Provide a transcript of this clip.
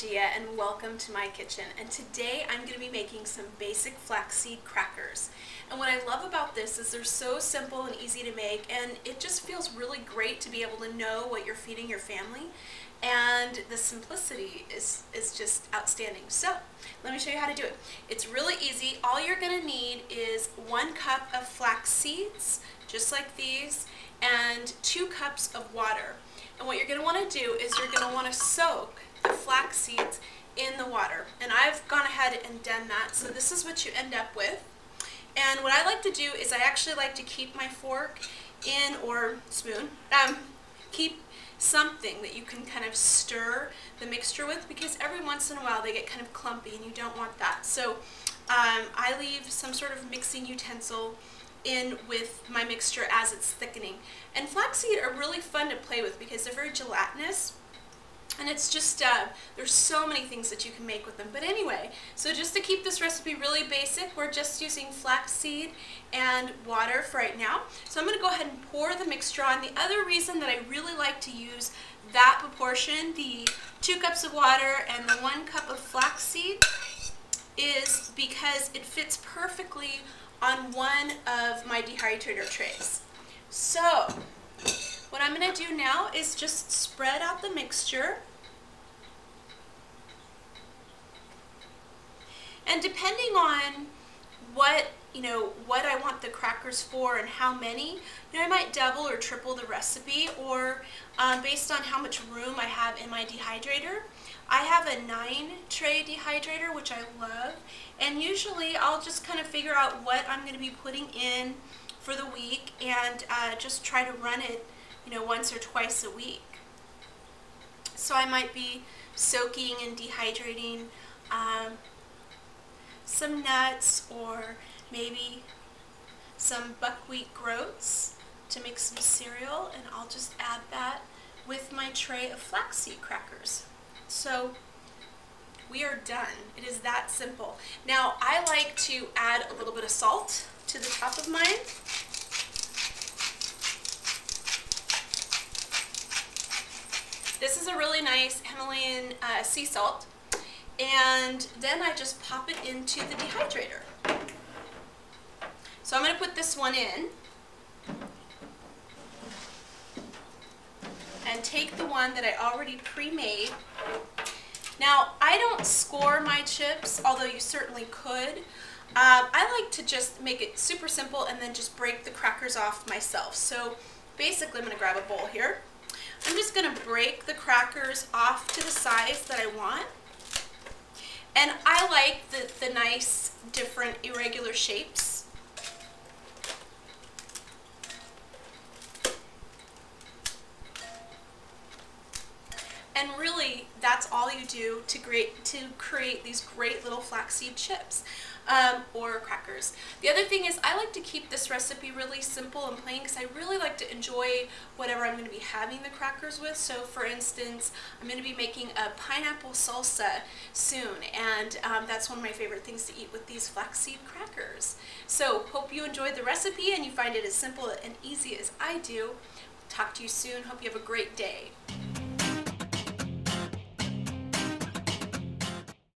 Gia and welcome to my kitchen and today I'm going to be making some basic flaxseed crackers and what I love about this is they're so simple and easy to make and it just feels really great to be able to know what you're feeding your family and the simplicity is, is just outstanding. So let me show you how to do it. It's really easy. All you're going to need is one cup of flax seeds just like these and two cups of water. And what you're going to want to do is you're going to want to soak the flax seeds in the water. And I've gone ahead and done that. So this is what you end up with. And what I like to do is I actually like to keep my fork in, or spoon, um, keep something that you can kind of stir the mixture with because every once in a while they get kind of clumpy and you don't want that. So um, I leave some sort of mixing utensil in with my mixture as it's thickening. And flaxseed are really fun to play with because they're very gelatinous. And it's just, uh, there's so many things that you can make with them. But anyway, so just to keep this recipe really basic, we're just using flaxseed and water for right now. So I'm going to go ahead and pour the mixture on. The other reason that I really like to use that proportion, the two cups of water and the one cup of flaxseed, is because it fits perfectly on one of my dehydrator trays. So, what I'm going to do now is just spread out the mixture. And depending on what, you know, what I want the crackers for and how many, you know, I might double or triple the recipe or um, based on how much room I have in my dehydrator. I have a nine tray dehydrator, which I love, and usually I'll just kind of figure out what I'm going to be putting in for the week and uh, just try to run it, you know, once or twice a week. So I might be soaking and dehydrating um, some nuts or maybe some buckwheat groats to make some cereal and I'll just add that with my tray of flaxseed crackers. So we are done. It is that simple. Now I like to add a little bit of salt to the top of mine. This is a really nice Himalayan uh, sea salt. And then I just pop it into the dehydrator. So I'm going to put this one in. And take the one that I already pre-made now, I don't score my chips, although you certainly could. Um, I like to just make it super simple and then just break the crackers off myself. So basically, I'm going to grab a bowl here. I'm just going to break the crackers off to the size that I want. And I like the, the nice, different, irregular shapes. And really, that's all you do to, create to create these great little flaxseed chips um, or crackers. The other thing is I like to keep this recipe really simple and plain because I really like to enjoy whatever I'm going to be having the crackers with. So for instance, I'm going to be making a pineapple salsa soon and um, that's one of my favorite things to eat with these flaxseed crackers. So hope you enjoyed the recipe and you find it as simple and easy as I do. Talk to you soon. Hope you have a great day.